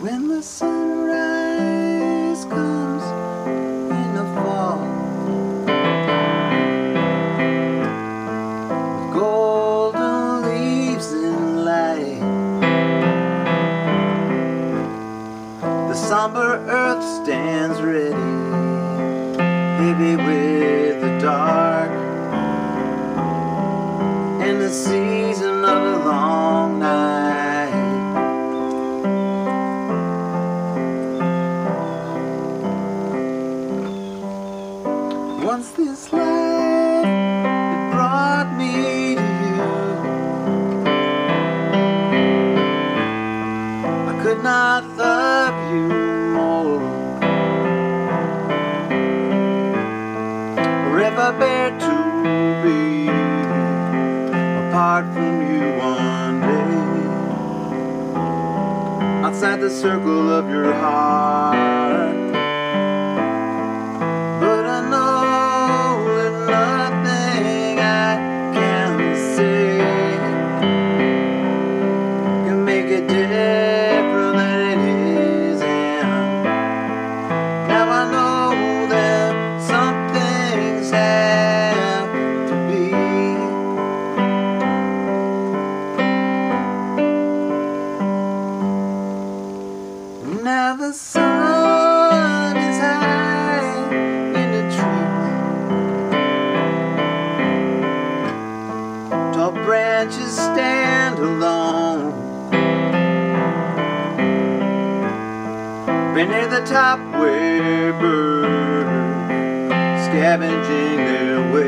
When the sunrise comes in the fall, with golden leaves in light, the somber earth stands ready, heavy with the dark, and the season of once this life that brought me to you. I could not love you more. Or bear to be apart from you one day. Outside the circle of your heart. let you stand alone? Been near the top where birds scavenging their way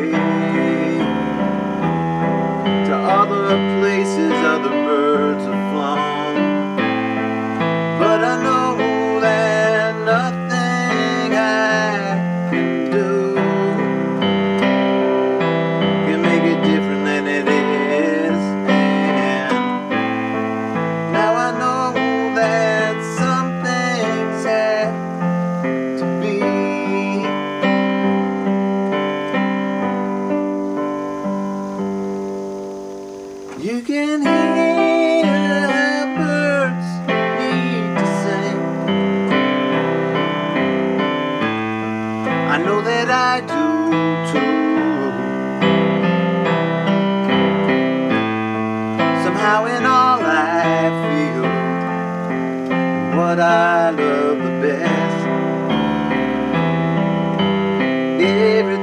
You can hear birds need to sing. I know that I do too. Somehow in all I feel, what I love the best. Everything